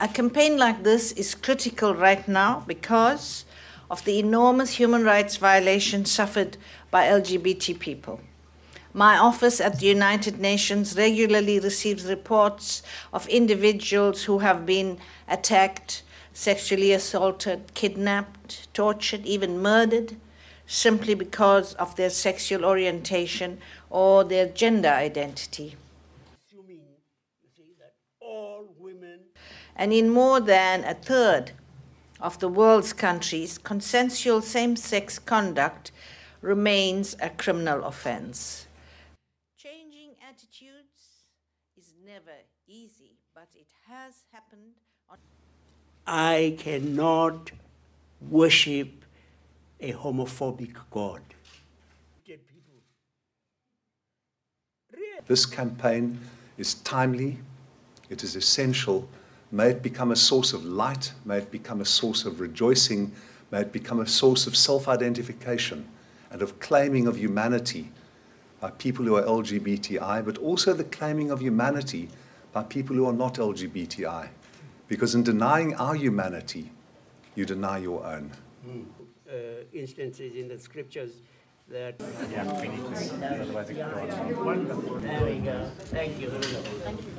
A campaign like this is critical right now because of the enormous human rights violations suffered by LGBT people. My office at the United Nations regularly receives reports of individuals who have been attacked, sexually assaulted, kidnapped, tortured, even murdered simply because of their sexual orientation or their gender identity. And in more than a third of the world's countries, consensual same sex conduct remains a criminal offense. Changing attitudes is never easy, but it has happened on I cannot worship a homophobic God. This campaign is timely, it is essential. May it become a source of light, may it become a source of rejoicing, may it become a source of self identification and of claiming of humanity by people who are LGBTI, but also the claiming of humanity by people who are not LGBTI. Because in denying our humanity, you deny your own. Uh, instances in the scriptures that. Yeah, we need to, otherwise it could on. Wonderful. There we go. Thank you. Thank you.